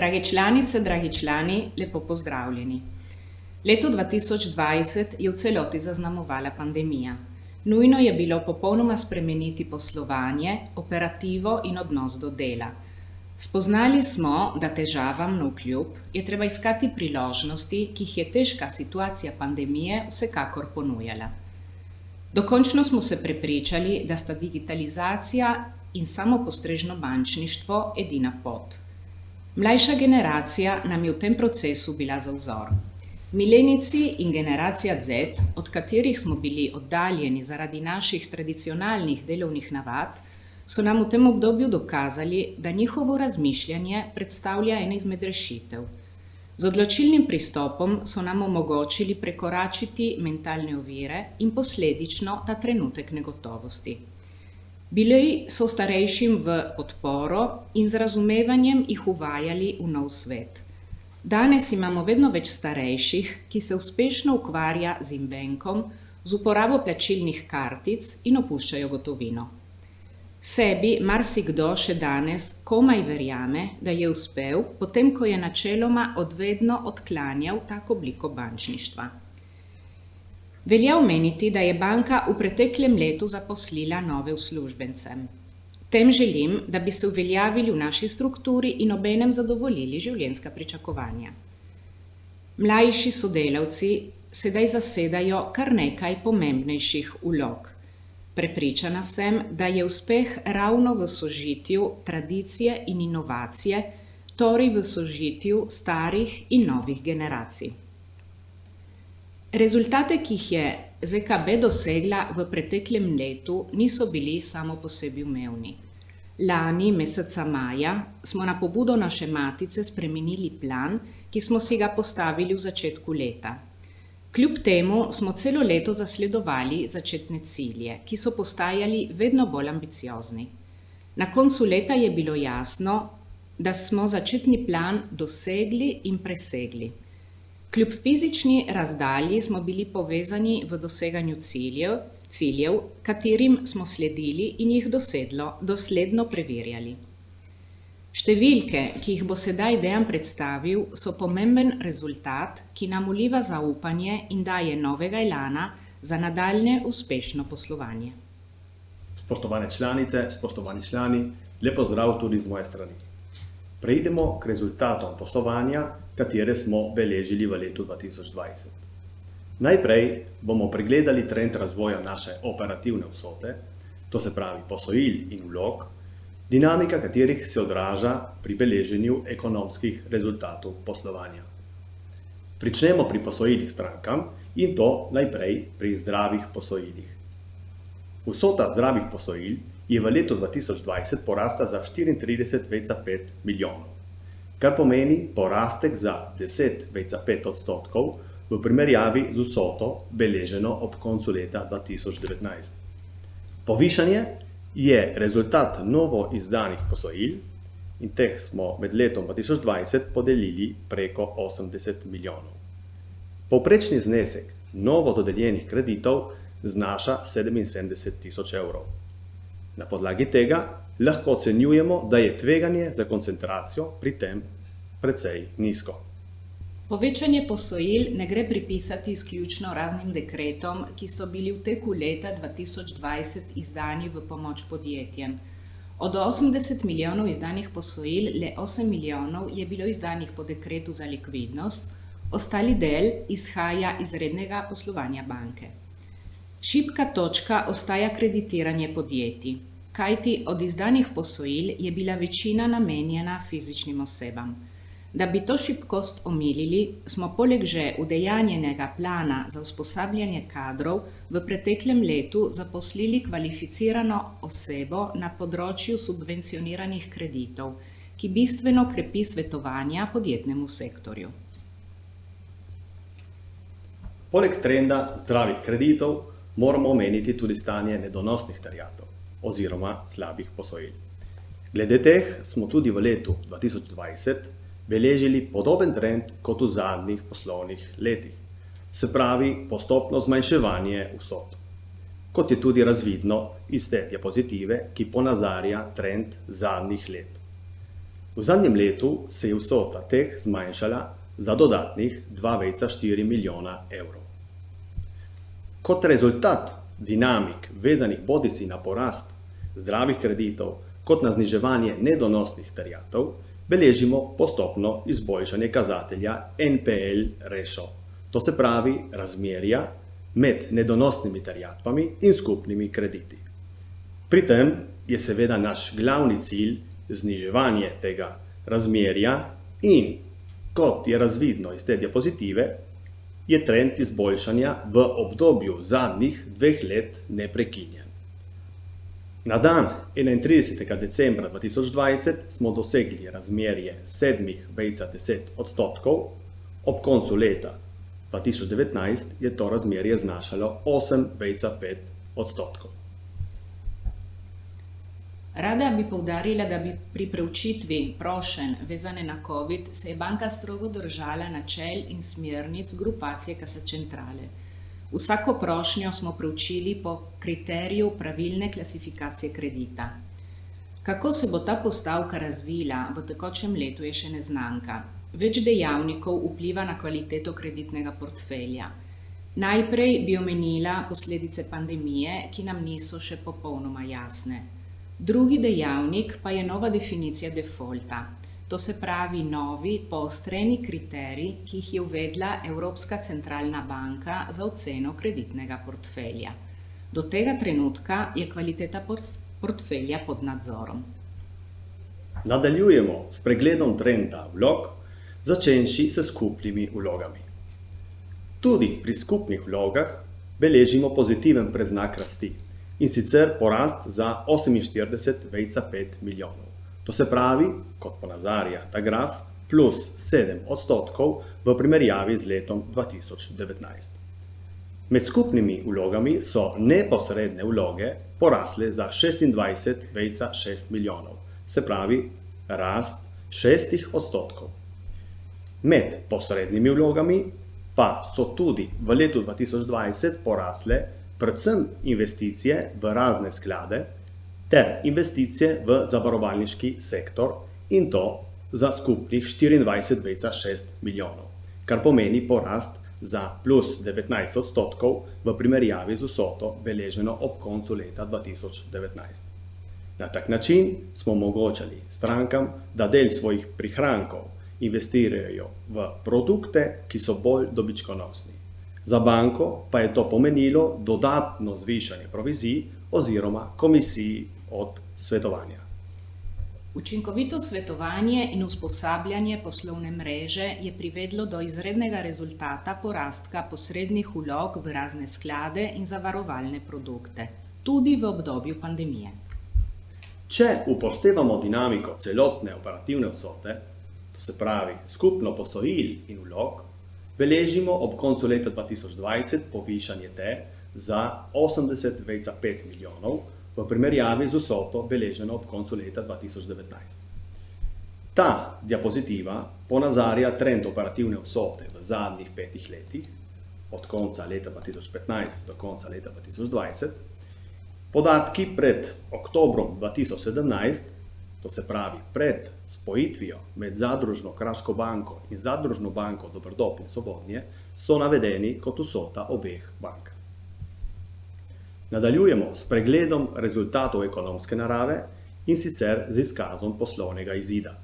Drage članice, dragi člani, lepo pozdravljeni. Leto 2020 je v celoti zaznamovala pandemija. Nujno je bilo popolnoma spremeniti poslovanje, operativo in odnos do dela. Spoznali smo, da težavam na vkljub je treba iskati priložnosti, ki jih je težka situacija pandemije vsekakor ponujala. Dokončno smo se prepričali, da sta digitalizacija in samopostrežno bančništvo edina pot. Mlajša generacija nam je v tem procesu bila za vzor. Milenici in generacija Z, od katerih smo bili oddaljeni zaradi naših tradicionalnih delovnih navad, so nam v tem obdobju dokazali, da njihovo razmišljanje predstavlja eno izmed rešitev. Z odločilnim pristopom so nam omogočili prekoračiti mentalne ovire in posledično ta trenutek negotovosti. Bili so starejšim v podporo in z razumevanjem jih uvajali v nov svet. Danes imamo vedno več starejših, ki se uspešno ukvarja z invenkom, z uporabo plačilnih kartic in opuščajo gotovino. Sebi marsikdo še danes komaj verjame, da je uspel, potem ko je načeloma odvedno odklanjal tako obliko bančništva. Velja omeniti, da je banka v preteklem letu zaposlila nove uslužbence. Tem želim, da bi se uveljavili v naši strukturi in obenem zadovoljili življenjska pričakovanja. Mlajši sodelavci sedaj zasedajo kar nekaj pomembnejših vlog. Prepričana sem, da je uspeh ravno v sožitju tradicije in inovacije, torej v sožitju starih in novih generacij. Rezultate, ki jih je ZKB dosegla v preteklem letu, niso bili samo po sebi umevni. Lani, meseca maja, smo na pobudo naše matice spremenili plan, ki smo si ga postavili v začetku leta. Kljub temu smo celo leto zasledovali začetne cilje, ki so postajali vedno bolj ambiciozni. Na koncu leta je bilo jasno, da smo začetni plan dosegli in presegli. Kljub fizični razdalji smo bili povezani v doseganju ciljev, ciljev, katerim smo sledili in jih dosedlo, dosledno preverjali. Številke, ki jih bo sedaj Dejan predstavil, so pomemben rezultat, ki nam uliva zaupanje in daje novega elana za nadaljnje uspešno poslovanje. Spoštovane članice, spoštovani člani, lep pozdrav tudi z moje strani. Preidemo k rezultatom poslovanja, katere smo beležili v letu 2020. Najprej bomo pregledali trend razvoja naše operativne vsote, to se pravi posojil in vlog, dinamika katerih se odraža pri beleženju ekonomskih rezultatov poslovanja. Pričnemo pri posojilih strankam in to najprej pri zdravih posojilih. Vsota zdravih posojil je v letu 2020 porasta za 34,5 milijonov kar pomeni porastek za 10,5 odstotkov v primerjavi z vsoto beleženo ob koncu leta 2019. Povišanje je rezultat novo izdanih posojil in teh smo med letom 2020 podelili preko 80 milijonov. Povprečni znesek novo dodeljenih kreditov znaša 77 tisoč evrov. Na podlagi tega lahko ocenjujemo, da je tveganje za koncentracijo pri tem precej nizko. Povečanje posojil ne gre pripisati izključno raznim dekretom, ki so bili v teku leta 2020 izdani v pomoč podjetjem. Od 80 milijonov izdanih posojil, le 8 milijonov je bilo izdanih po dekretu za likvidnost, ostali del izhaja iz rednega poslovanja banke. Šibka točka ostaja kreditiranje podjetij kajti od izdanih posojil je bila večina namenjena fizičnim osebam. Da bi to šibkost omilili, smo poleg že udejanjenega plana za usposabljanje kadrov v preteklem letu zaposlili kvalificirano osebo na področju subvencioniranih kreditov, ki bistveno krepi svetovanja podjetnemu sektorju. Poleg trenda zdravih kreditov moramo omeniti tudi stanje nedonosnih terjatev oziroma slabih posojil. Glede teh smo tudi v letu 2020 beležili podoben trend kot v zadnjih poslovnih letih, se pravi postopno zmanjševanje vsot. Kot je tudi razvidno iz te diapozitive, ki ponazarja trend zadnjih let. V zadnjem letu se je vsota teh zmanjšala za dodatnih 2,4 milijona evrov. Kot rezultat dinamik vezanih bodisi na porast zdravih kreditov kot na zniževanje nedonosnih terjatov, beležimo postopno izboljšanje kazatelja NPL rešo, to se pravi razmerja med nedonosnimi terjatvami in skupnimi krediti. Pri tem je seveda naš glavni cilj zniževanje tega razmerja in kot je razvidno iz te diapozitive, je trend izboljšanja v obdobju zadnjih dveh let neprekinjen. Na dan 31. decembra 2020 smo dosegli razmerje 7,10 odstotkov, ob koncu leta 2019 je to razmerje znašalo 8,5 odstotkov. Rada bi poudarila, da bi pri preučitvi prošenj vezane na COVID se je banka strogo držala načel in smernic grupacije Casa Centrale. Vsako prošnjo smo preučili po kriteriju pravilne klasifikacije kredita. Kako se bo ta postavka razvila v tekočem letu, je še neznanka. Več dejavnikov vpliva na kvaliteto kreditnega portfelja. Najprej bi omenila posledice pandemije, ki nam niso še popolnoma jasne. Drugi dejavnik pa je nova definicija defaulta, to se pravi novi poostreni kriterij, ki jih je uvedla Evropska centralna banka za oceno kreditnega portfelja. Do tega trenutka je kvaliteta portfelja pod nadzorom. Nadaljujemo s pregledom trenda vlog, začenši s skupnimi vlogami. Tudi pri skupnih vlogah beležimo pozitiven preznak rasti in sicer porast za 48,5 milijonov. To se pravi, kot ponazarja ta graf, plus 7 odstotkov v primerjavi z letom 2019. Med skupnimi vlogami so neposredne vloge porasle za 26,6 milijonov, se pravi rast 6 odstotkov. Med posrednimi vlogami pa so tudi v letu 2020 porasle predvsem investicije v razne sklade ter investicije v zavarovalniški sektor in to za skupnih 24,6 milijonov, kar pomeni porast za plus 19 odstotkov v primerjavi z vsoto beleženo ob koncu leta 2019. Na tak način smo omogočali strankam, da del svojih prihrankov investirajo v produkte, ki so bolj dobičkonosni. Za banko pa je to pomenilo dodatno zvišanje provizij oziroma komisij od svetovanja. Učinkovito svetovanje in usposabljanje poslovne mreže je privedlo do izrednega rezultata porastka posrednih vlog v razne sklade in zavarovalne produkte, tudi v obdobju pandemije. Če upoštevamo dinamiko celotne operativne vsote, to se pravi skupno posojil in vlog, beležimo ob koncu leta 2020 povišanje te za 80,5 milijonov v primerjavi z vsoto beleženo ob koncu leta 2019. Ta diapozitiva ponazarja trend operativne vsote v zadnjih petih letih, od konca leta 2015 do konca leta 2020. Podatki pred oktobrom 2017 to se pravi pred spojitvijo med Zadružno Kraško banko in Zadružno banko Dobrodop in Svobodnje, so navedeni kot vsota obeh bank. Nadaljujemo s pregledom rezultatov ekonomske narave in sicer z izkazom poslovnega izida.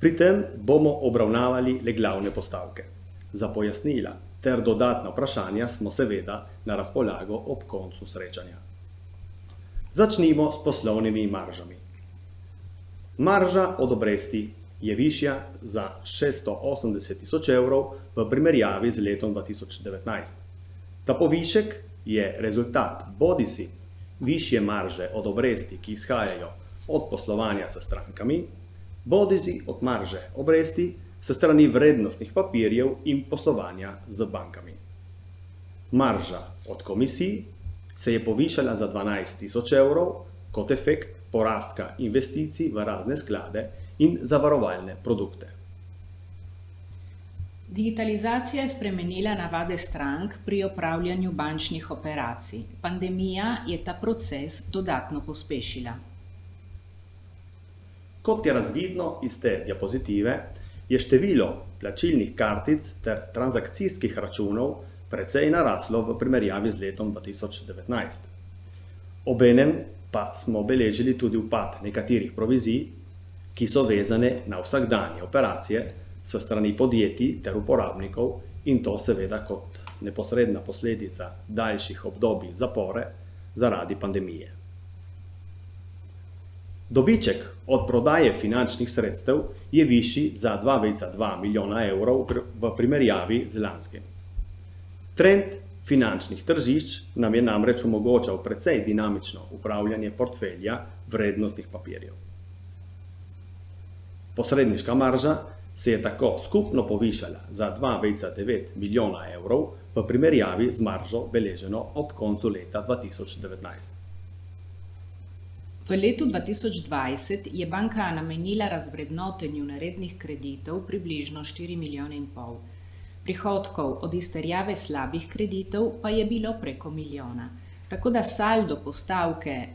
Pri tem bomo obravnavali le glavne postavke. Za pojasnila ter dodatna vprašanja smo seveda na razpolago ob koncu srečanja. Začnimo s poslovnimi maržami. Marža od obresti je višja za 680 tisoč evrov v primerjavi z letom 2019. Ta povišek je rezultat bodisi višje marže od obresti, ki izhajajo od poslovanja s strankami, bodisi od marže obresti s strani vrednostnih papirjev in poslovanja z bankami. Marža od komisij se je povišala za 12 tisoč evrov kot efekt porastka investicij v razne sklade in zavarovalne produkte. Digitalizacija je spremenila navade strank pri opravljanju bančnih operacij. Pandemija je ta proces dodatno pospešila. Kot je razvidno iz te diapozitive, je število plačilnih kartic ter transakcijskih računov precej naraslo v primerjavi z letom 2019. Obenem pa smo beležili tudi upad nekaterih provizij, ki so vezane na vsakdanje operacije s strani podjetij ter uporabnikov in to seveda kot neposredna posledica daljših obdobij zapore zaradi pandemije. Dobiček od prodaje finančnih sredstev je višji za 2,2 milijona evrov v primerjavi z lanskim. Trend finančnih tržišč nam je namreč omogočal precej dinamično upravljanje portfelja vrednostnih papirjev. Posredniška marža se je tako skupno povišala za 2,9 milijona evrov v primerjavi z maržo beleženo ob koncu leta 2019. V letu 2020 je banka namenila razvrednotenju narednih kreditov približno 4 milijone in pol. Prihodkov od izterjave slabih kreditov pa je bilo preko milijona. Tako da saldo postavke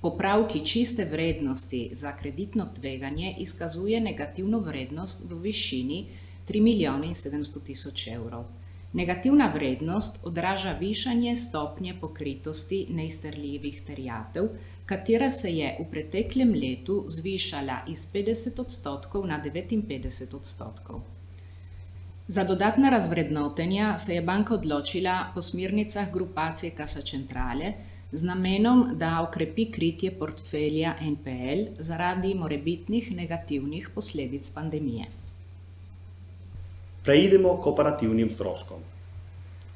popravki čiste vrednosti za kreditno tveganje izkazuje negativno vrednost v višini 3 milijone in 700 tisoč evrov. Negativna vrednost odraža višanje stopnje pokritosti neizterljivih terjatev, katera se je v preteklem letu zvišala iz 50 odstotkov na 59 odstotkov. Za dodatna razvrednotenja se je banka odločila po smernicah grupacije Casa Centrale z namenom, da okrepi kritje portfelja NPL zaradi morebitnih negativnih posledic pandemije. Preidemo k operativnim stroškom.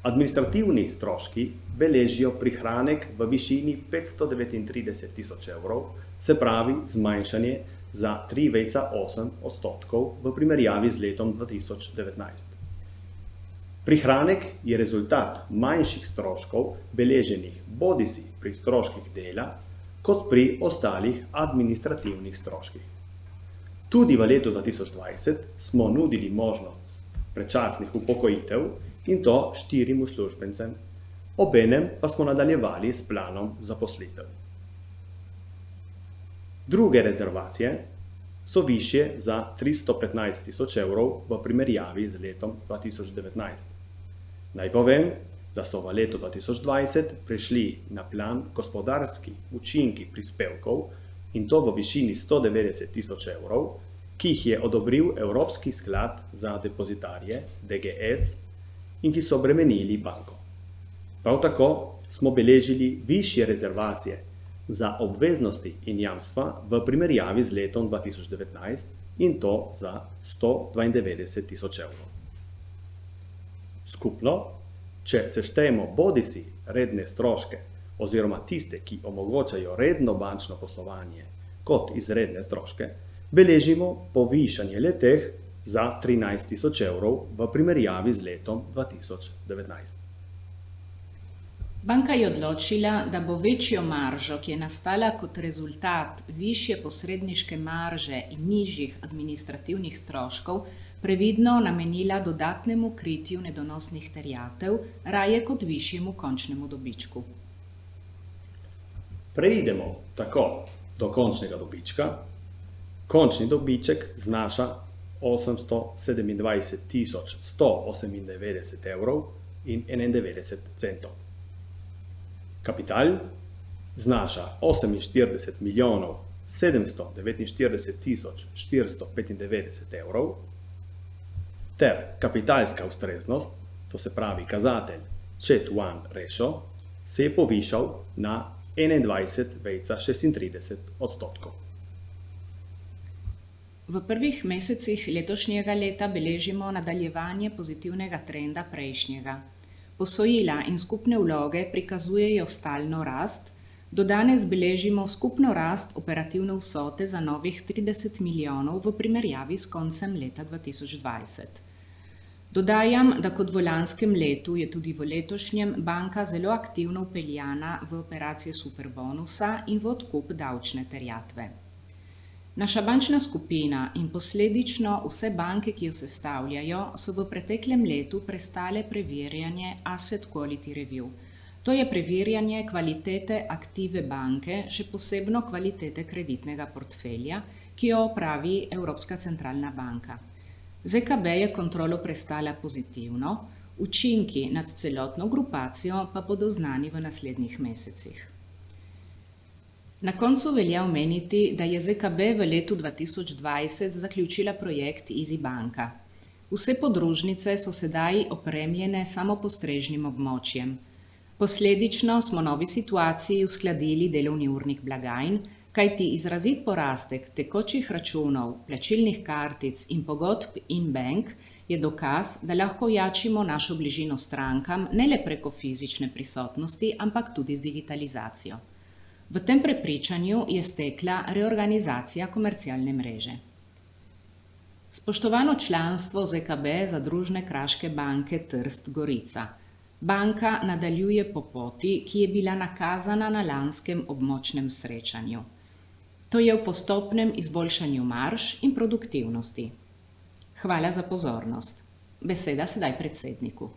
Administrativni stroški beležijo prihranek v višini 539 tisoč evrov, se pravi zmanjšanje za 3,8 odstotkov v primerjavi z letom 2019. Prihranek je rezultat manjših stroškov, beleženih bodisi pri stroških dela, kot pri ostalih administrativnih stroških. Tudi v letu 2020 smo nudili možnost predčasnih upokojitev in to štirim uslužbencem, obenem pa smo nadaljevali s planom zaposlitev. Druge rezervacije so višje za 315 tisoč evrov v primerjavi z letom 2019. Naj povem, da so v letu 2020 prišli na plan gospodarski učinki prispevkov in to v višini 190 tisoč evrov, ki jih je odobril Evropski sklad za depozitarje DGS in ki so bremenili banko. Prav tako smo beležili višje rezervacije za obveznosti in jamstva v primerjavi z letom 2019 in to za 192 tisoč evrov. Skupno, če seštejemo bodisi redne stroške oziroma tiste, ki omogočajo redno bančno poslovanje kot izredne stroške, beležimo povišanje leteh za 13 tisoč evrov v primerjavi z letom 2019. Banka je odločila, da bo večjo maržo, ki je nastala kot rezultat višje posredniške marže in nižjih administrativnih stroškov, previdno namenila dodatnemu kritju nedonosnih terjatev, raje kot višjemu končnemu dobičku. Preidemo tako do končnega dobička, Končni dobiček znaša 827 tisoč 198 evrov in 91 centov. Kapital znaša 48 milijonov 749 tisoč 495 evrov ter kapitalska ustreznost, to se pravi kazatelj CET1 ratio, se je povišal na 21,36 odstotkov. V prvih mesecih letošnjega leta beležimo nadaljevanje pozitivnega trenda prejšnjega. Posojila in skupne vloge prikazujejo stalno rast, do danes beležimo skupno rast operativne vsote za novih 30 milijonov v primerjavi s koncem leta 2020. Dodajam, da kot v lanskem letu je tudi v letošnjem banka zelo aktivno upeljana v operacije superbonusa in v odkup davčne terjatve. Naša bančna skupina in posledično vse banke, ki jo sestavljajo, so v preteklem letu prestale preverjanje Asset Quality Review. To je preverjanje kvalitete aktive banke, še posebno kvalitete kreditnega portfelja, ki jo opravi Evropska centralna banka. ZKB je kontrolo prestala pozitivno, učinki nad celotno grupacijo pa bodo znani v naslednjih mesecih. Na koncu velja omeniti, da je ZKB v letu 2020 zaključila projekt Easy Banka. Vse podružnice so sedaj opremljene samopostrežnim območjem. Posledično smo novi situaciji uskladili delovni urnik blagajn, kajti izrazit porastek tekočih računov, plačilnih kartic in pogodb in bank je dokaz, da lahko jačimo našo bližino strankam ne le preko fizične prisotnosti, ampak tudi z digitalizacijo. V tem prepričanju je stekla reorganizacija komercialne mreže. Spoštovano članstvo ZKB Zadružne kraške banke Trst Gorica. Banka nadaljuje po poti, ki je bila nakazana na lanskem območnem srečanju. To je v postopnem izboljšanju marž in produktivnosti. Hvala za pozornost. Beseda sedaj predsedniku.